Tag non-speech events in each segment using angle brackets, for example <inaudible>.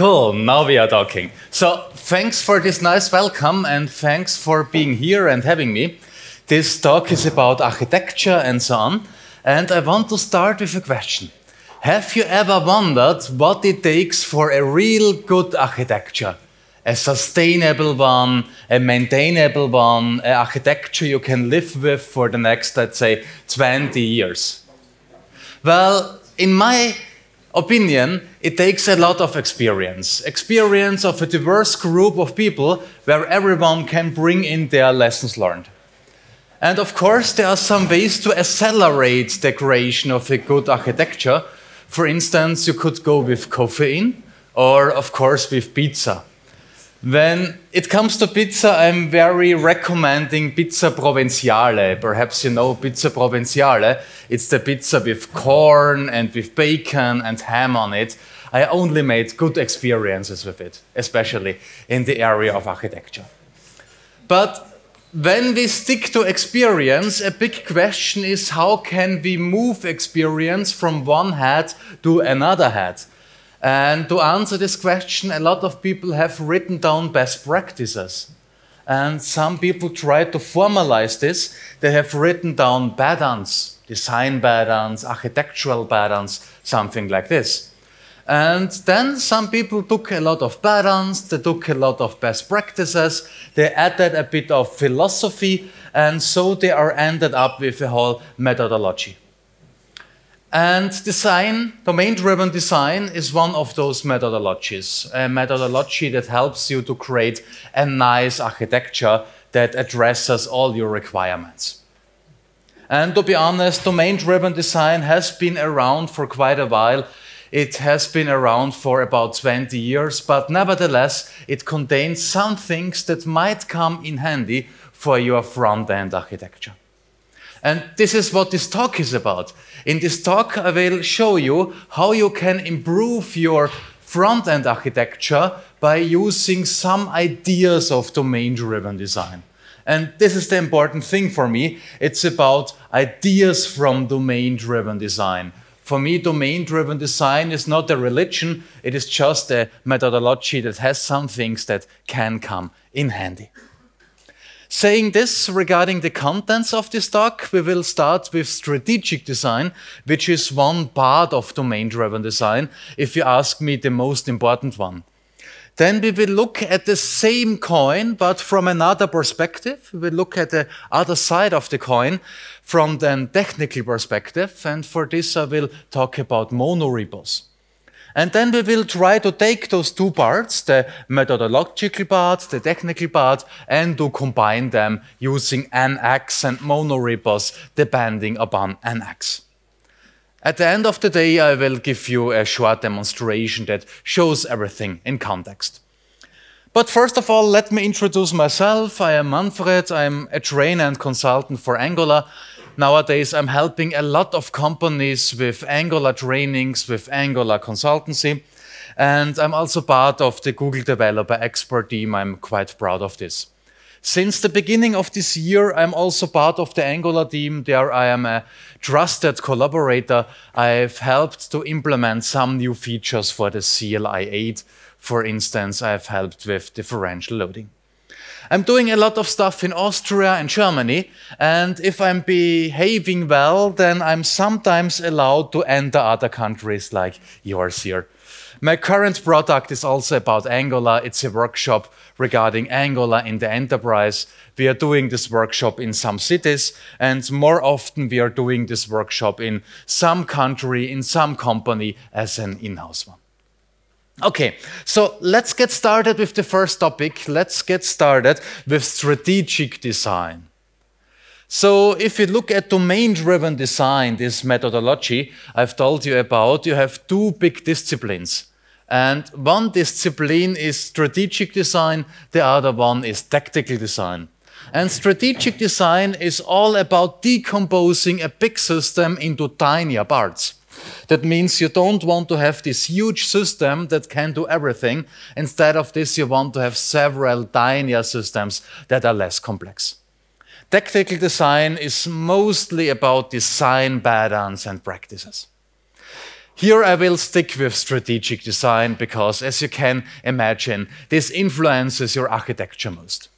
Cool, now we are talking. So, thanks for this nice welcome and thanks for being here and having me. This talk is about architecture and so on. And I want to start with a question Have you ever wondered what it takes for a real good architecture? A sustainable one, a maintainable one, an architecture you can live with for the next, let's say, 20 years? Well, in my opinion, it takes a lot of experience. Experience of a diverse group of people where everyone can bring in their lessons learned. And of course, there are some ways to accelerate the creation of a good architecture. For instance, you could go with caffeine or, of course, with pizza. When it comes to pizza, I'm very recommending pizza provinciale. Perhaps you know pizza provinciale. It's the pizza with corn and with bacon and ham on it. I only made good experiences with it, especially in the area of architecture. But when we stick to experience, a big question is how can we move experience from one head to another head? And to answer this question, a lot of people have written down best practices. And some people try to formalize this. They have written down patterns, design patterns, architectural patterns, something like this. And then some people took a lot of patterns, they took a lot of best practices, they added a bit of philosophy, and so they are ended up with a whole methodology. And design, domain-driven design, is one of those methodologies. A methodology that helps you to create a nice architecture that addresses all your requirements. And to be honest, domain-driven design has been around for quite a while. It has been around for about 20 years, but nevertheless, it contains some things that might come in handy for your front-end architecture. And this is what this talk is about. In this talk, I will show you how you can improve your front-end architecture by using some ideas of domain-driven design. And this is the important thing for me. It's about ideas from domain-driven design. For me, domain-driven design is not a religion. It is just a methodology that has some things that can come in handy. Saying this regarding the contents of this talk, we will start with strategic design, which is one part of domain-driven design, if you ask me the most important one. Then we will look at the same coin, but from another perspective. We will look at the other side of the coin from the technical perspective. And for this, I will talk about monorepos. And then we will try to take those two parts, the methodological part, the technical part, and to combine them using NX and monorepos depending upon NX. At the end of the day, I will give you a short demonstration that shows everything in context. But first of all, let me introduce myself. I am Manfred. I'm a trainer and consultant for Angular. Nowadays, I'm helping a lot of companies with Angular trainings, with Angular consultancy. And I'm also part of the Google Developer Expert team. I'm quite proud of this. Since the beginning of this year, I'm also part of the Angular team. There I am a trusted collaborator. I've helped to implement some new features for the CLI 8. For instance, I've helped with differential loading. I'm doing a lot of stuff in Austria and Germany, and if I'm behaving well, then I'm sometimes allowed to enter other countries like yours here. My current product is also about Angular. It's a workshop regarding Angular in the enterprise. We are doing this workshop in some cities, and more often we are doing this workshop in some country, in some company as an in-house one. Okay, so let's get started with the first topic. Let's get started with strategic design. So if you look at domain-driven design, this methodology I've told you about, you have two big disciplines. And one discipline is strategic design, the other one is tactical design. And strategic design is all about decomposing a big system into tinier parts. That means you don't want to have this huge system that can do everything. Instead of this, you want to have several tinier systems that are less complex. Tactical design is mostly about design patterns and practices. Here I will stick with strategic design because, as you can imagine, this influences your architecture most.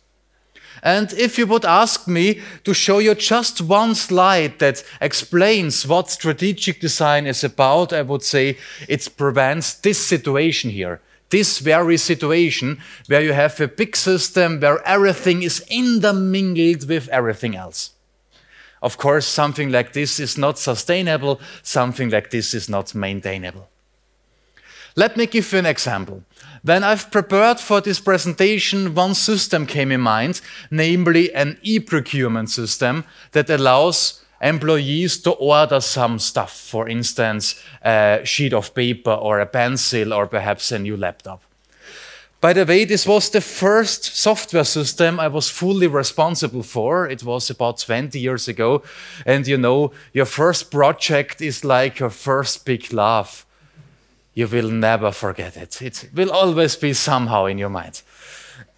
And if you would ask me to show you just one slide that explains what strategic design is about, I would say it prevents this situation here. This very situation where you have a big system where everything is intermingled with everything else. Of course, something like this is not sustainable, something like this is not maintainable. Let me give you an example. When I've prepared for this presentation, one system came in mind, namely an e-procurement system that allows employees to order some stuff, for instance, a sheet of paper or a pencil or perhaps a new laptop. By the way, this was the first software system I was fully responsible for. It was about 20 years ago. And you know, your first project is like your first big love you will never forget it. It will always be somehow in your mind.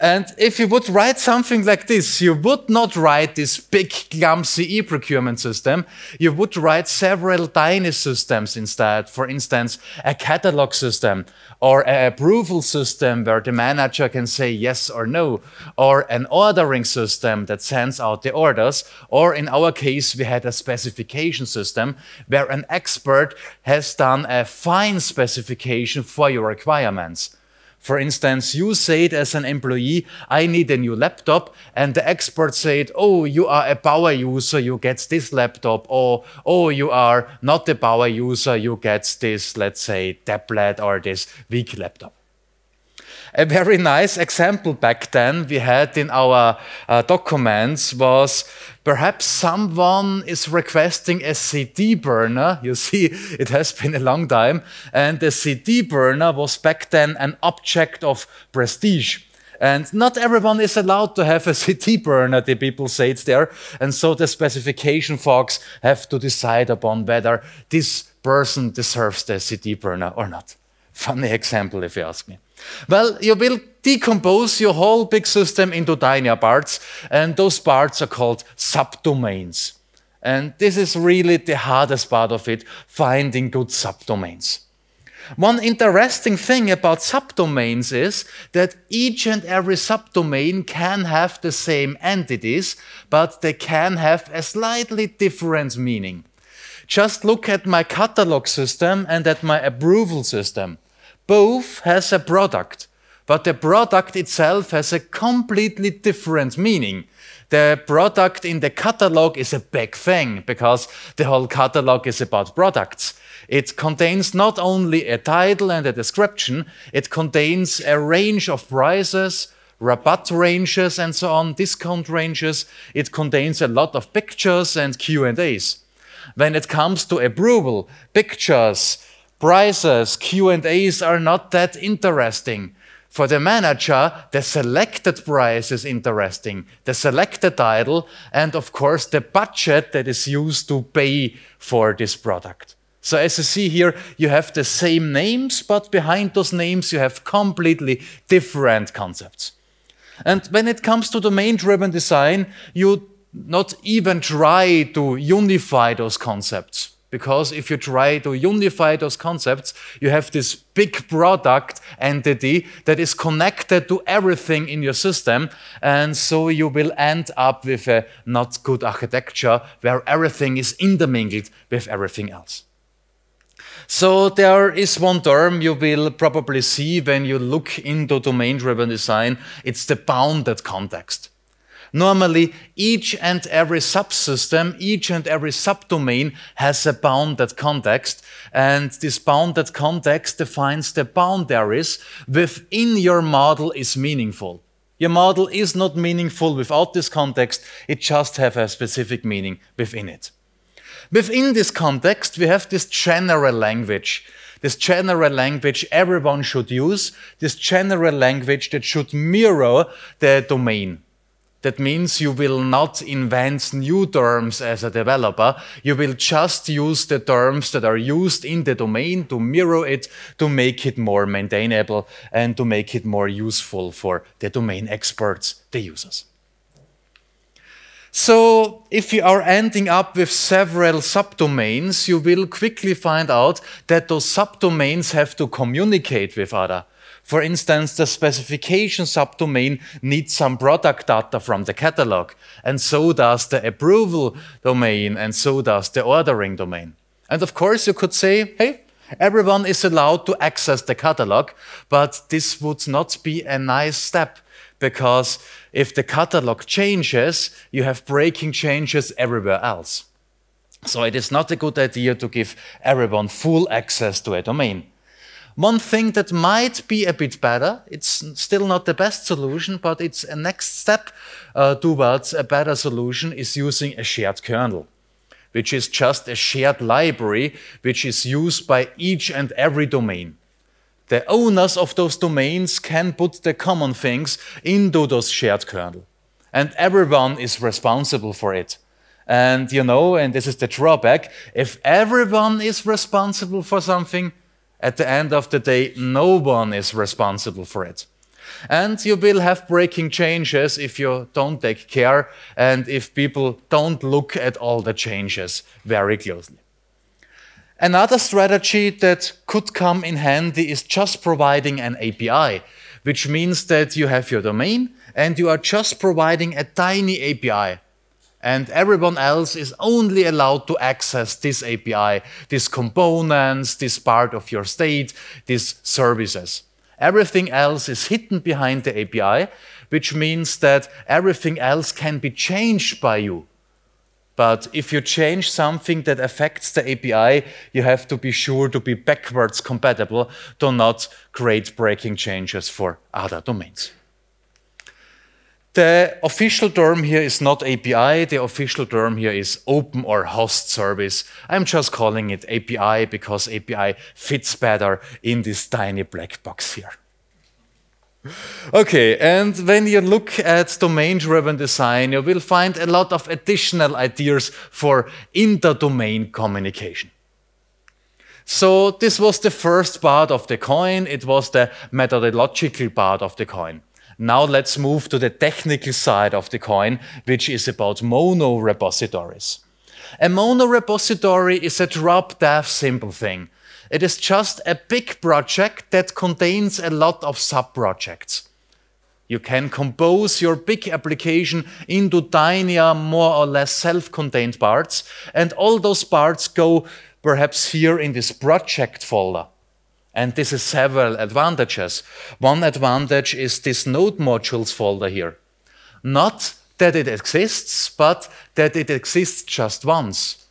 And if you would write something like this, you would not write this big, clumsy e-procurement system. You would write several tiny systems instead. For instance, a catalog system or an approval system where the manager can say yes or no, or an ordering system that sends out the orders, or in our case, we had a specification system where an expert has done a fine specification for your requirements. For instance, you said as an employee, I need a new laptop, and the expert said, oh, you are a power user, you get this laptop, or oh, you are not a power user, you get this, let's say, tablet or this weak laptop. A very nice example back then we had in our uh, documents was perhaps someone is requesting a CD burner. <laughs> You see, it has been a long time. And the CD burner was back then an object of prestige. And not everyone is allowed to have a <laughs> CD burner, the people say it's there. And so the specification folks have to decide upon whether this person deserves the CD burner or not. Funny example, if you ask me. Well, you will decompose your whole big system into tinier parts, and those parts are called subdomains. And this is really the hardest part of it, finding good subdomains. One interesting thing about subdomains is that each and every subdomain can have the same entities, but they can have a slightly different meaning. Just look at my catalog system and at my approval system. Both has a product, but the product itself has a completely different meaning. The product in the catalog is a big thing because the whole catalog is about products. It contains not only a title and a description, it contains a range of prices, rabatt ranges and so on, discount ranges. It contains a lot of pictures and Q&As. When it comes to approval, pictures, prices, Q&As are not that interesting. For the manager, the selected price is interesting, the selected title, and of course the budget that is used to pay for this product. So as you see here, you have the same names, but behind those names you have completely different concepts. And when it comes to domain-driven design, you not even try to unify those concepts because if you try to unify those concepts, you have this big product entity that is connected to everything in your system. And so you will end up with a not good architecture where everything is intermingled with everything else. So there is one term you will probably see when you look into domain-driven design. It's the bounded context. Normally, each and every subsystem, each and every subdomain has a bounded context, and this bounded context defines the boundaries within your model is meaningful. Your model is not meaningful without this context, it just has a specific meaning within it. Within this context, we have this general language. This general language everyone should use, this general language that should mirror the domain. That means you will not invent new terms as a developer. You will just use the terms that are used in the domain to mirror it, to make it more maintainable, and to make it more useful for the domain experts, the users. So, if you are ending up with several subdomains, you will quickly find out that those subdomains have to communicate with other. For instance, the specification subdomain needs some product data from the catalog, and so does the approval domain, and so does the ordering domain. And of course, you could say, hey, everyone is allowed to access the catalog, but this would not be a nice step because if the catalog changes, you have breaking changes everywhere else. So it is not a good idea to give everyone full access to a domain. One thing that might be a bit better, it's still not the best solution, but it's a next step uh, towards a better solution, is using a shared kernel, which is just a shared library which is used by each and every domain the owners of those domains can put the common things into those shared kernel. And everyone is responsible for it. And you know, and this is the drawback, if everyone is responsible for something, at the end of the day, no one is responsible for it. And you will have breaking changes if you don't take care and if people don't look at all the changes very closely. Another strategy that could come in handy is just providing an API, which means that you have your domain and you are just providing a tiny API. And everyone else is only allowed to access this API, these components, this part of your state, these services. Everything else is hidden behind the API, which means that everything else can be changed by you. But if you change something that affects the API, you have to be sure to be backwards compatible to not create breaking changes for other domains. The official term here is not API, the official term here is open or host service. I'm just calling it API because API fits better in this tiny black box here. Okay, and when you look at domain-driven design, you will find a lot of additional ideas for inter-domain communication. So this was the first part of the coin. It was the methodological part of the coin. Now let's move to the technical side of the coin, which is about mono repositories. A mono repository is a drop-dev simple thing. It is just a big project that contains a lot of sub-projects. You can compose your big application into tinier, more or less self-contained parts, and all those parts go perhaps here in this project folder. And this has several advantages. One advantage is this node modules folder here. Not that it exists, but that it exists just once.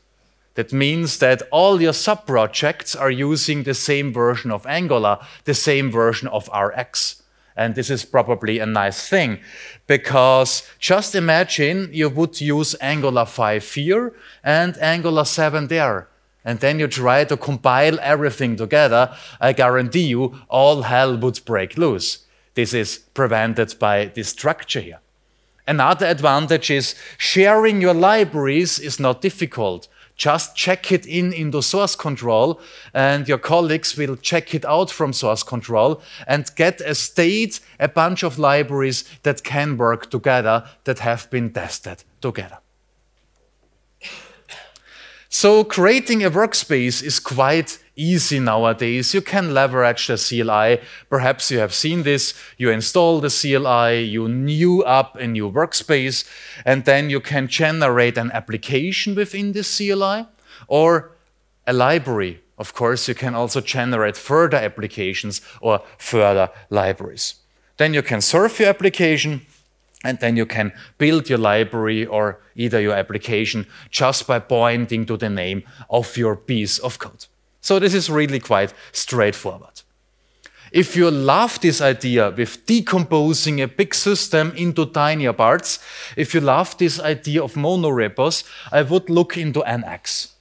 That means that all your sub-projects are using the same version of Angular, the same version of RX. And this is probably a nice thing because just imagine you would use Angular 5 here and Angular 7 there. And then you try to compile everything together. I guarantee you all hell would break loose. This is prevented by this structure here. Another advantage is sharing your libraries is not difficult. Just check it in into source control and your colleagues will check it out from source control and get a state, a bunch of libraries that can work together, that have been tested together. So creating a workspace is quite easy nowadays. You can leverage the CLI. Perhaps you have seen this. You install the CLI, you new up a new workspace, and then you can generate an application within this CLI or a library. Of course, you can also generate further applications or further libraries. Then you can serve your application and then you can build your library or either your application just by pointing to the name of your piece of code. So this is really quite straightforward. If you love this idea with decomposing a big system into tinier parts, if you love this idea of monorepos, I would look into NX.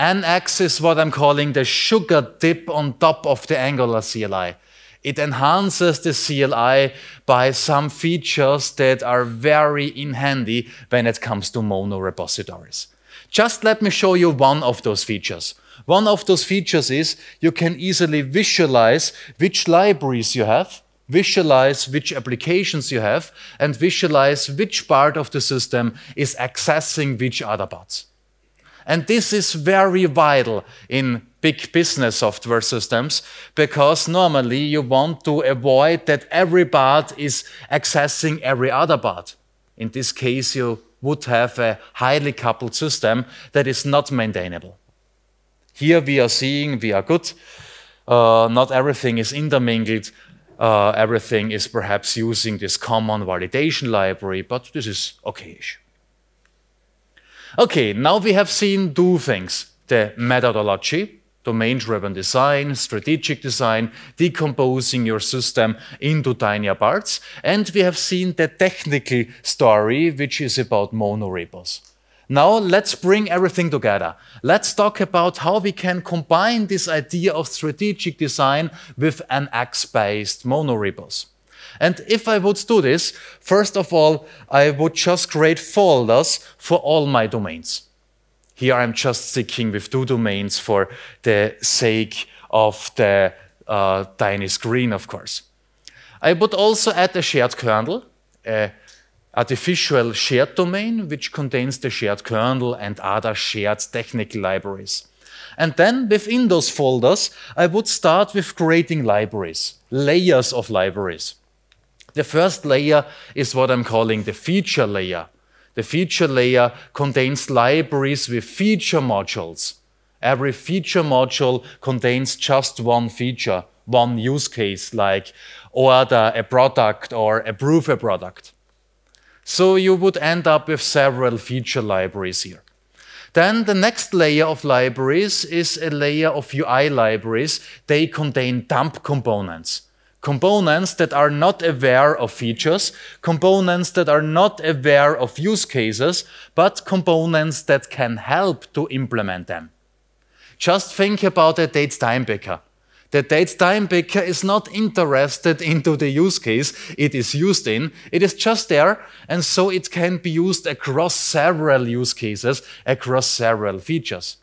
NX is what I'm calling the sugar dip on top of the Angular CLI. It enhances the CLI by some features that are very in handy when it comes to mono repositories. Just let me show you one of those features. One of those features is you can easily visualize which libraries you have, visualize which applications you have, and visualize which part of the system is accessing which other parts. And this is very vital in big business software systems because normally you want to avoid that every part is accessing every other part. In this case, you would have a highly coupled system that is not maintainable. Here we are seeing we are good. Uh, not everything is intermingled. Uh, everything is perhaps using this common validation library, but this is okayish. Okay, now we have seen two things. The methodology, domain-driven design, strategic design, decomposing your system into tinier parts. And we have seen the technical story, which is about monorepos. Now let's bring everything together. Let's talk about how we can combine this idea of strategic design with NX-based monorepos. And if I would do this, first of all, I would just create folders for all my domains. Here I'm just sticking with two domains for the sake of the uh, tiny screen, of course. I would also add a shared kernel, a artificial shared domain, which contains the shared kernel and other shared technical libraries. And then within those folders, I would start with creating libraries, layers of libraries. The first layer is what I'm calling the feature layer. The feature layer contains libraries with feature modules. Every feature module contains just one feature, one use case, like order a product or approve a product. So you would end up with several feature libraries here. Then the next layer of libraries is a layer of UI libraries. They contain dump components components that are not aware of features, components that are not aware of use cases, but components that can help to implement them. Just think about a date time picker. The date time picker is not interested into the use case it is used in. It is just there, and so it can be used across several use cases, across several features.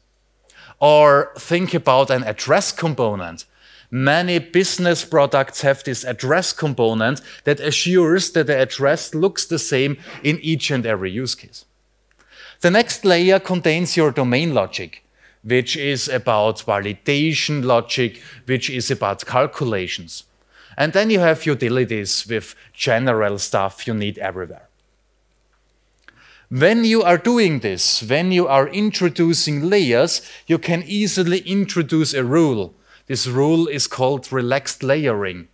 Or think about an address component. Many business products have this address component that assures that the address looks the same in each and every use case. The next layer contains your domain logic, which is about validation logic, which is about calculations. And then you have utilities with general stuff you need everywhere. When you are doing this, when you are introducing layers, you can easily introduce a rule this rule is called relaxed layering.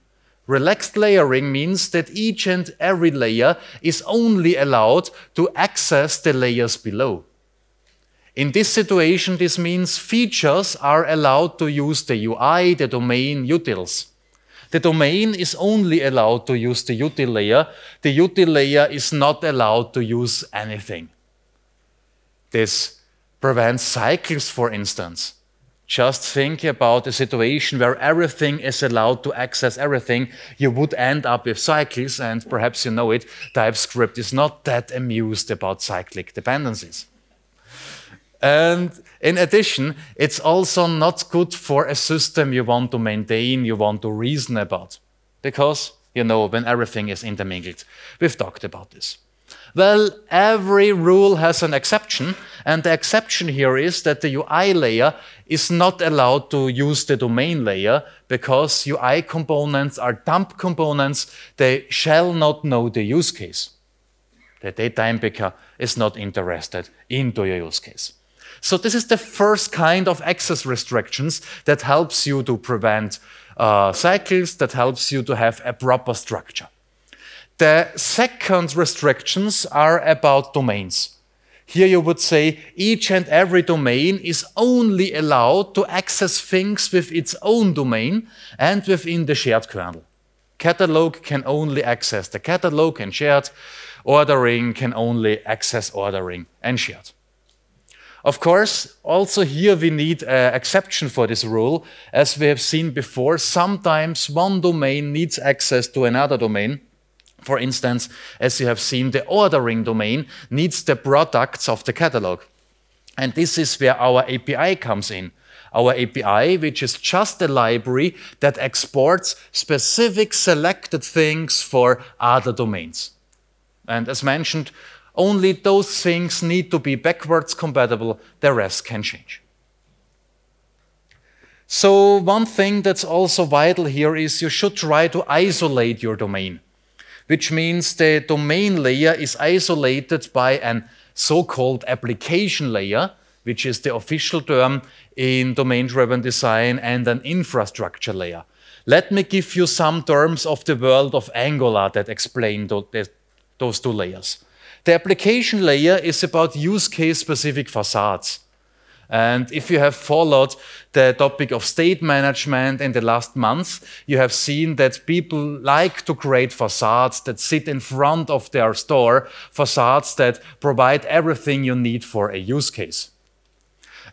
Relaxed layering means that each and every layer is only allowed to access the layers below. In this situation, this means features are allowed to use the UI, the domain utils. The domain is only allowed to use the util layer. The util layer is not allowed to use anything. This prevents cycles, for instance. Just think about a situation where everything is allowed to access everything. You would end up with cycles, and perhaps you know it, TypeScript is not that amused about cyclic dependencies. And in addition, it's also not good for a system you want to maintain, you want to reason about. Because, you know, when everything is intermingled. We've talked about this. Well, every rule has an exception, and the exception here is that the UI layer is not allowed to use the domain layer because UI components are dump components. They shall not know the use case. The data picker is not interested into your use case. So this is the first kind of access restrictions that helps you to prevent uh, cycles, that helps you to have a proper structure. The second restrictions are about domains. Here you would say each and every domain is only allowed to access things with its own domain and within the shared kernel. Catalog can only access the catalog and shared. Ordering can only access ordering and shared. Of course, also here we need an exception for this rule. As we have seen before, sometimes one domain needs access to another domain for instance, as you have seen, the ordering domain needs the products of the catalog. And this is where our API comes in. Our API, which is just a library that exports specific selected things for other domains. And as mentioned, only those things need to be backwards compatible, the rest can change. So one thing that's also vital here is you should try to isolate your domain, which means the domain layer is isolated by an so-called application layer, which is the official term in domain-driven design, and an infrastructure layer. Let me give you some terms of the world of Angular that explain those two layers. The application layer is about use case specific facades. And if you have followed the topic of state management in the last months, you have seen that people like to create facades that sit in front of their store, facades that provide everything you need for a use case.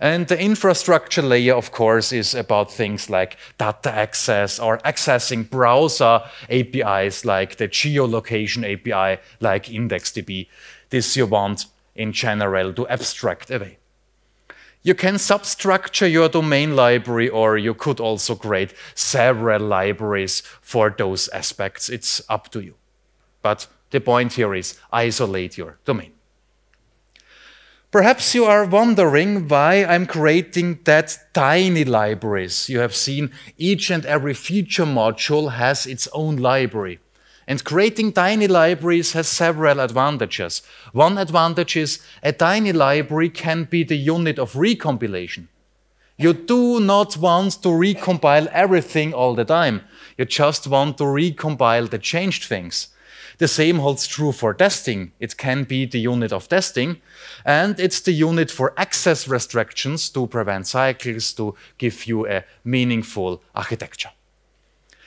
And the infrastructure layer, of course, is about things like data access or accessing browser APIs like the geolocation API, like IndexedDB. This you want in general to abstract away. You can substructure your domain library, or you could also create several libraries for those aspects. It's up to you. But the point here is isolate your domain. Perhaps you are wondering why I'm creating that tiny libraries. You have seen each and every feature module has its own library. And creating tiny libraries has several advantages. One advantage is a tiny library can be the unit of recompilation. You do not want to recompile everything all the time. You just want to recompile the changed things. The same holds true for testing. It can be the unit of testing, and it's the unit for access restrictions to prevent cycles, to give you a meaningful architecture.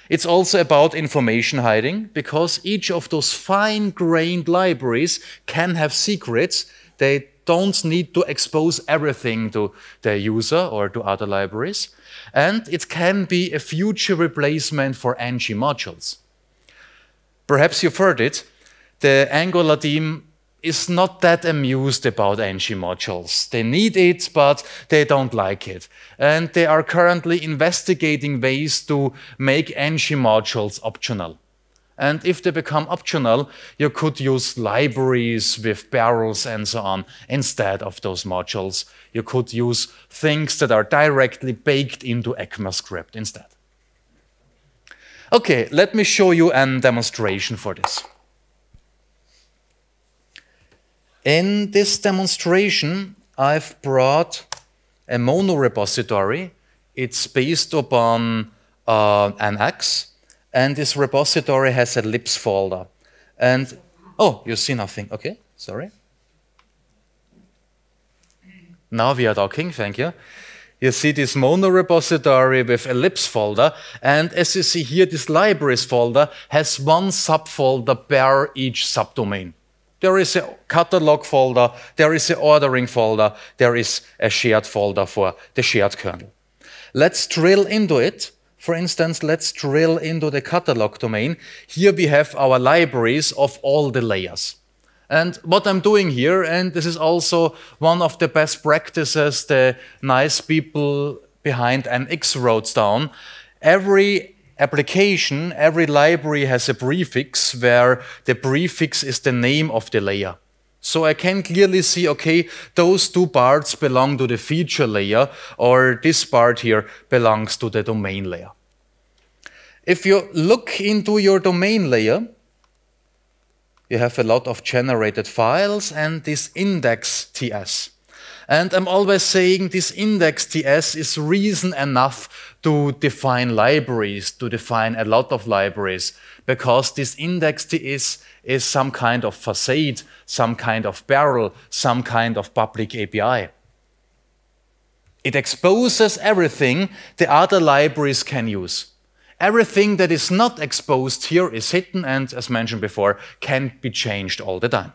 It's also about information hiding, because each of those fine-grained libraries can have secrets. They don't need to expose everything to the user or to other libraries. And it can be a future replacement for ng modules. Perhaps you've heard it. The Angular team is not that amused about ng modules. They need it, but they don't like it. And they are currently investigating ways to make ng modules optional. And if they become optional, you could use libraries with barrels and so on instead of those modules. You could use things that are directly baked into ECMAScript instead. Okay, let me show you a demonstration for this. In this demonstration, I've brought a mono repository. It's based upon uh, NX, and this repository has a libs folder. And, oh, you see nothing. Okay, sorry. Now we are talking, thank you you see this mono repository with a libs folder. And as you see here, this libraries folder has one subfolder per each subdomain. There is a catalog folder, there is an ordering folder, there is a shared folder for the shared kernel. Let's drill into it. For instance, let's drill into the catalog domain. Here we have our libraries of all the layers. And what I'm doing here, and this is also one of the best practices the nice people behind NX wrote down, every application, every library has a prefix where the prefix is the name of the layer. So I can clearly see, okay, those two parts belong to the feature layer, or this part here belongs to the domain layer. If you look into your domain layer, you have a lot of generated files and this index.ts. And I'm always saying this index TS is reason enough to define libraries, to define a lot of libraries, because this index TS is some kind of facade, some kind of barrel, some kind of public API. It exposes everything the other libraries can use. Everything that is not exposed here is hidden and, as mentioned before, can be changed all the time.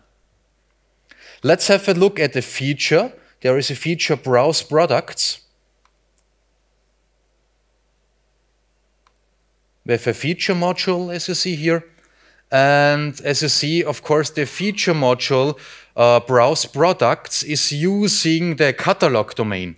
Let's have a look at the feature. There is a feature browse products. with a feature module, as you see here. And as you see, of course, the feature module uh, browse products is using the catalog domain.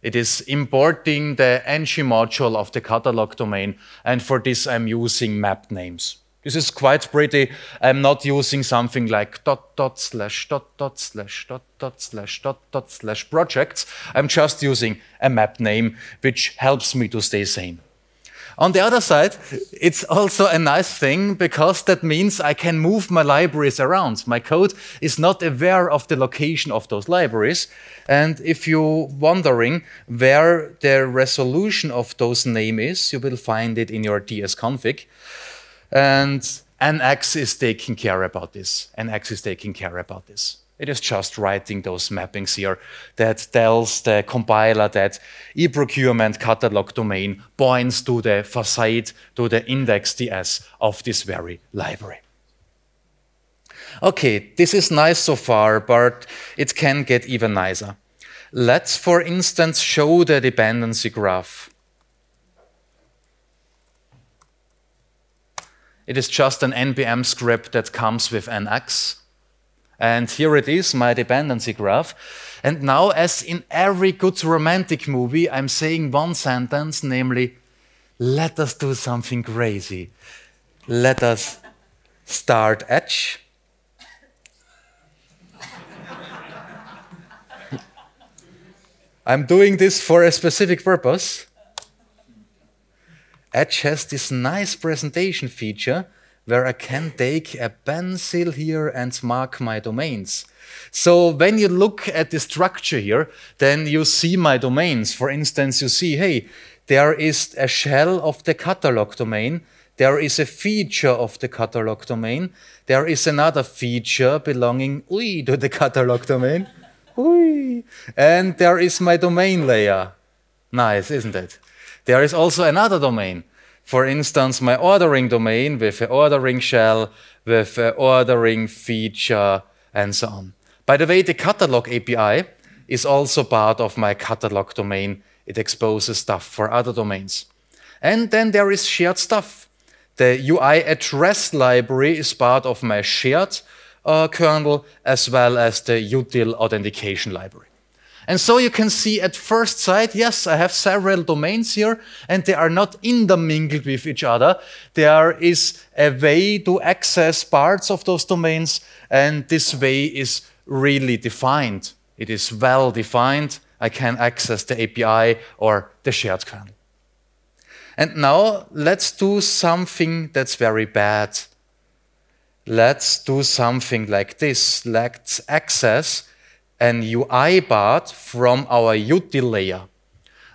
It is importing the ng module of the catalog domain. And for this, I'm using map names. This is quite pretty. I'm not using something like dot dot slash dot dot slash dot dot slash dot dot slash projects. I'm just using a map name, which helps me to stay sane. On the other side, it's also a nice thing because that means I can move my libraries around. My code is not aware of the location of those libraries. And if you're wondering where the resolution of those name is, you will find it in your tsconfig. And NX is taking care about this. NX is taking care about this. It is just writing those mappings here that tells the compiler that e-procurement catalog domain points to the facade, to the index.ts of this very library. Okay, this is nice so far, but it can get even nicer. Let's, for instance, show the dependency graph. It is just an NPM script that comes with NX. And here it is, my dependency graph. And now, as in every good romantic movie, I'm saying one sentence, namely, let us do something crazy. Let us start Edge. <laughs> I'm doing this for a specific purpose. Edge has this nice presentation feature where I can take a pencil here and mark my domains. So when you look at the structure here, then you see my domains. For instance, you see, hey, there is a shell of the catalog domain. There is a feature of the catalog domain. There is another feature belonging ui, to the <laughs> catalog domain. ui. And there is my domain layer. Nice, isn't it? There is also another domain. For instance, my ordering domain with an ordering shell, with an ordering feature, and so on. By the way, the catalog API is also part of my catalog domain. It exposes stuff for other domains. And then there is shared stuff. The UI address library is part of my shared uh, kernel as well as the util authentication library. And so you can see at first sight, yes, I have several domains here and they are not intermingled with each other. There is a way to access parts of those domains and this way is really defined. It is well defined. I can access the API or the shared kernel. And now let's do something that's very bad. Let's do something like this. Let's access an UI part from our util layer.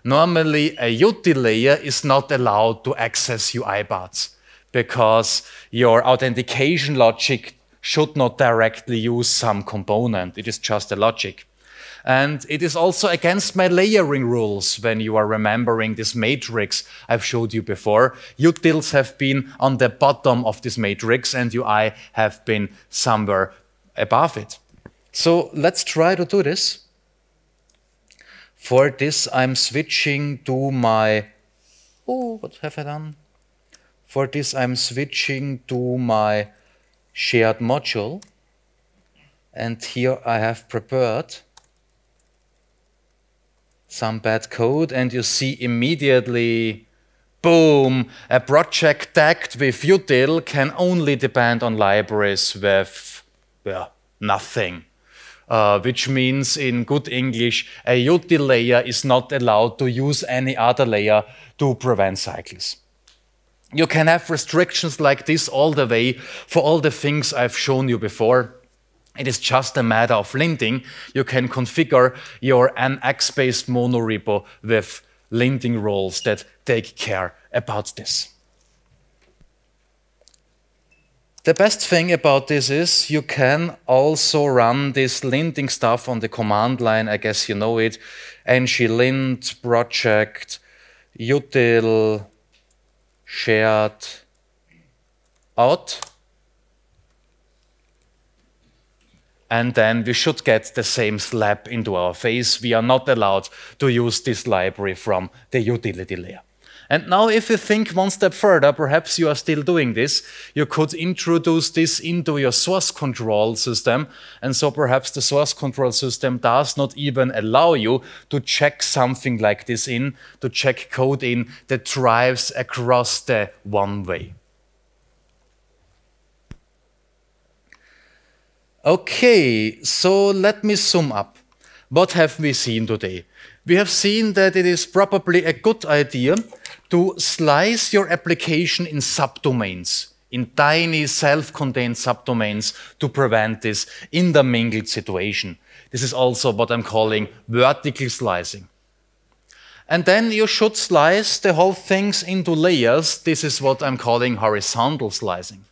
Normally, a util layer is not allowed to access UI parts because your authentication logic should not directly use some component. It is just a logic. And it is also against my layering rules when you are remembering this matrix I've showed you before. Utils have been on the bottom of this matrix and UI have been somewhere above it. So let's try to do this. For this, I'm switching to my, oh, what have I done? For this, I'm switching to my shared module. And here I have prepared some bad code and you see immediately, boom, a project tagged with util can only depend on libraries with, well, nothing uh, which means in good English, a util layer is not allowed to use any other layer to prevent cycles. You can have restrictions like this all the way for all the things I've shown you before. It is just a matter of linting. You can configure your NX-based monorepo with linting rules that take care about this. The best thing about this is you can also run this linting stuff on the command line. I guess you know it. ng-lint project util shared out. And then we should get the same slap into our face. We are not allowed to use this library from the utility layer. And now if you think one step further, perhaps you are still doing this, you could introduce this into your source control system. And so perhaps the source control system does not even allow you to check something like this in, to check code in that drives across the one way. Okay, so let me sum up. What have we seen today? We have seen that it is probably a good idea to slice your application in subdomains, in tiny self-contained subdomains to prevent this intermingled situation. This is also what I'm calling vertical slicing. And then you should slice the whole things into layers. This is what I'm calling horizontal slicing.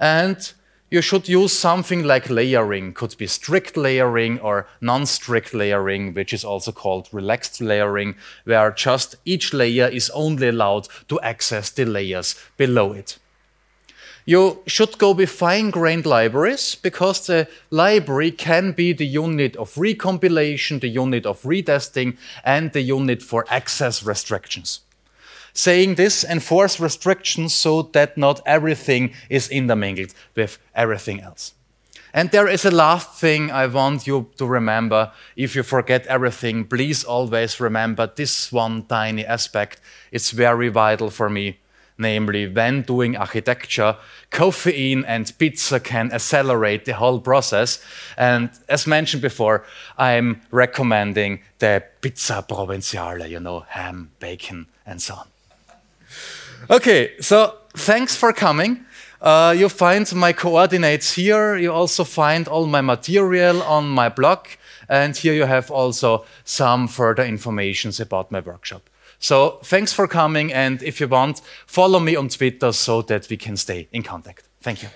And you should use something like layering. Could be strict layering or non-strict layering, which is also called relaxed layering, where just each layer is only allowed to access the layers below it. You should go with fine-grained libraries because the library can be the unit of recompilation, the unit of retesting, and the unit for access restrictions saying this enforce restrictions so that not everything is intermingled with everything else. And there is a last thing I want you to remember. If you forget everything, please always remember this one tiny aspect. It's very vital for me. Namely, when doing architecture, Coffeein and pizza can accelerate the whole process. And as mentioned before, I'm recommending the pizza provinciale, you know, ham, bacon, and so on. Okay, so thanks for coming. Uh, you find my coordinates here. You also find all my material on my blog. And here you have also some further informations about my workshop. So thanks for coming. And if you want, follow me on Twitter so that we can stay in contact. Thank you.